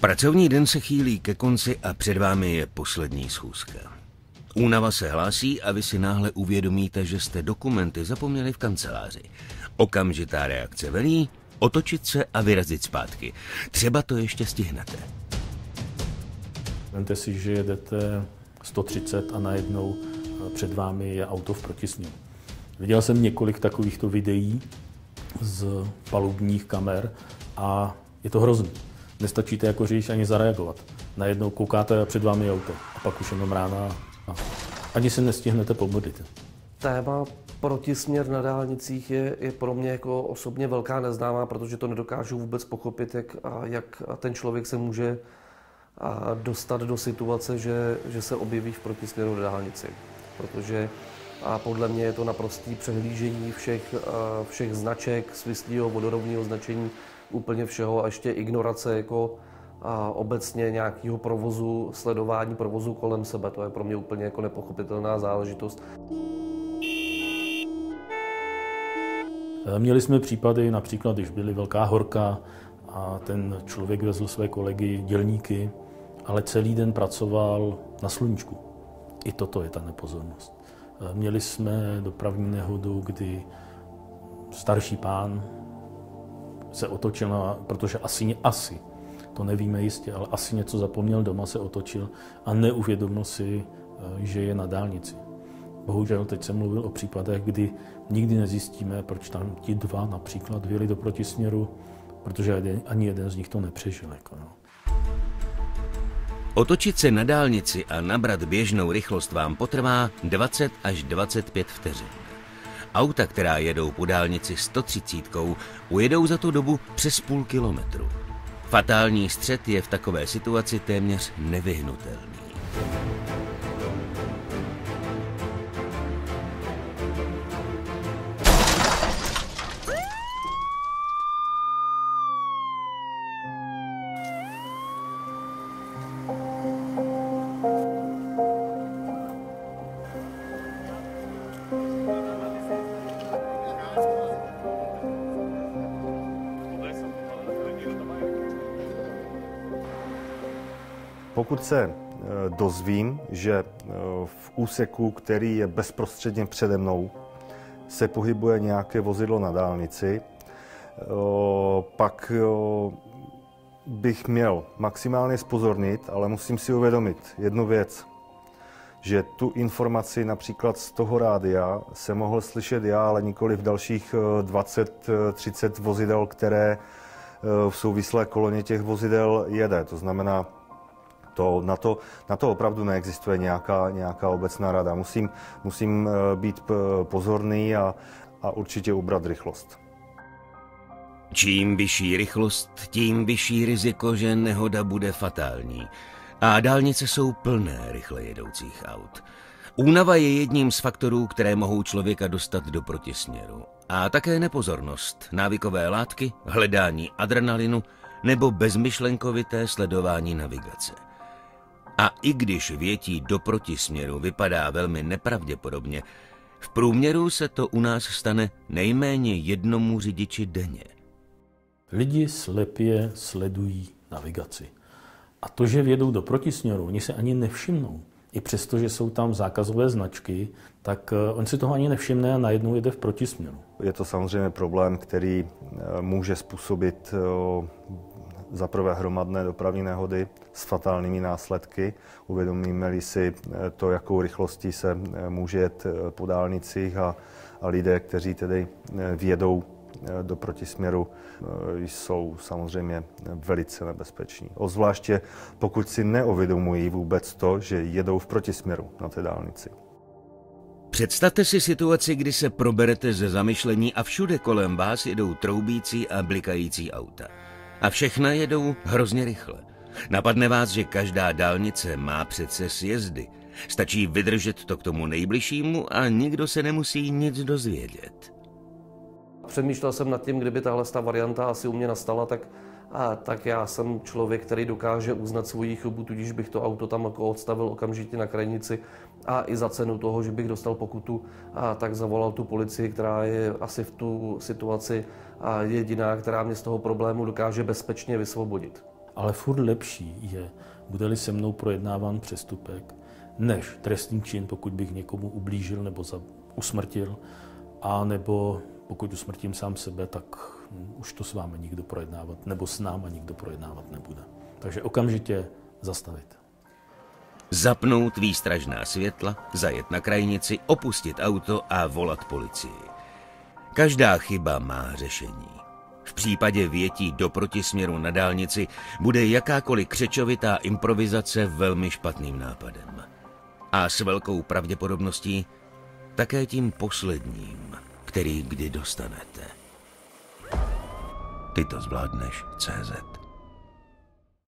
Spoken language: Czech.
Pracovní den se chýlí ke konci a před vámi je poslední schůzka. Únava se hlásí a vy si náhle uvědomíte, že jste dokumenty zapomněli v kanceláři. Okamžitá reakce velí, otočit se a vyrazit zpátky. Třeba to ještě stihnete. Vemte si, že jedete 130 a najednou před vámi je auto v protisměru. Viděl jsem několik takovýchto videí z palubních kamer a je to hrozný. Nestačíte jako řidič ani zareagovat. Najednou koukáte a před vámi je auto a pak už jenom rána a ani se nestihnete pomodlit. Téma protisměr na dálnicích je, je pro mě jako osobně velká neznámá, protože to nedokážu vůbec pochopit, jak, a jak ten člověk se může a dostat do situace, že, že se objeví v protisměru na dálnici. Protože a podle mě je to naprostý přehlížení všech, všech značek, svislého vodorovního značení, úplně všeho a ještě ignorace jako a obecně nějakého provozu, sledování provozu kolem sebe. To je pro mě úplně jako nepochopitelná záležitost. Měli jsme případy, například, když byly velká horka a ten člověk vezl své kolegy, dělníky, ale celý den pracoval na sluníčku. I toto je ta nepozornost. Měli jsme dopravní nehodu, kdy starší pán se otočil, na, protože asi, asi, to nevíme jistě, ale asi něco zapomněl doma, se otočil a neuvědomil si, eh, že je na dálnici. Bohužel teď jsem mluvil o případech, kdy nikdy nezjistíme, proč tam ti dva například vyjeli do protisměru, protože ani jeden z nich to nepřežil. Jako no. Otočit se na dálnici a nabrat běžnou rychlost vám potrvá 20 až 25 vteřin. Auta, která jedou po dálnici 130, ujedou za tu dobu přes půl kilometru. Fatální střet je v takové situaci téměř nevyhnutelný. Pokud se eh, dozvím, že eh, v úseku, který je bezprostředně přede mnou, se pohybuje nějaké vozidlo na dálnici, eh, pak bych měl maximálně spozornit, ale musím si uvědomit jednu věc, že tu informaci například z toho rádia se mohl slyšet já, ale nikoli v dalších 20-30 vozidel, které v souvislé koloně těch vozidel jede. To znamená, to, na, to, na to opravdu neexistuje nějaká, nějaká obecná rada. Musím, musím eh, být pozorný a, a určitě ubrat rychlost. Čím vyšší rychlost, tím vyšší riziko, že nehoda bude fatální. A dálnice jsou plné rychle jedoucích aut. Únava je jedním z faktorů, které mohou člověka dostat do protisměru. A také nepozornost, návykové látky, hledání adrenalinu nebo bezmyšlenkovité sledování navigace. A i když větí do protisměru vypadá velmi nepravděpodobně, v průměru se to u nás stane nejméně jednomu řidiči denně. Lidi slepě sledují navigaci. A to, že vědou do protisměru, oni se ani nevšimnou. I přesto, že jsou tam zákazové značky, tak eh, on si toho ani nevšimne a najednou jede v protisměru. Je to samozřejmě problém, který eh, může způsobit eh, za prvé hromadné dopravní nehody s fatálními následky. Uvědomíme-li si eh, to, jakou rychlostí se eh, může jet eh, po dálnicích a, a lidé, kteří tedy vědou do protisměru, jsou samozřejmě velice nebezpeční. Ozvláště pokud si neuvědomují vůbec to, že jedou v protisměru na té dálnici. Představte si situaci, kdy se proberete ze zamyšlení a všude kolem vás jedou troubící a blikající auta. A všechna jedou hrozně rychle. Napadne vás, že každá dálnice má přece sjezdy. Stačí vydržet to k tomu nejbližšímu a nikdo se nemusí nic dozvědět. Přemýšlel jsem nad tím, kdyby tahle ta varianta asi u mě nastala, tak, a, tak já jsem člověk, který dokáže uznat svoji chybu, tudíž bych to auto tam jako odstavil okamžitě na krajnici a i za cenu toho, že bych dostal pokutu, a tak zavolal tu policii, která je asi v tu situaci a jediná, která mě z toho problému dokáže bezpečně vysvobodit. Ale furt lepší je, bude-li se mnou projednáván přestupek, než trestný čin, pokud bych někomu ublížil nebo usmrtil, a nebo pokud usmrtím sám sebe, tak už to s vámi nikdo projednávat, nebo s náma nikdo projednávat nebude. Takže okamžitě zastavit. Zapnout výstražná světla, zajet na krajnici, opustit auto a volat policii. Každá chyba má řešení. V případě větí do protisměru na dálnici bude jakákoliv křečovitá improvizace velmi špatným nápadem. A s velkou pravděpodobností také tím posledním, který kdy dostanete. Ty to zvládneš, CZ.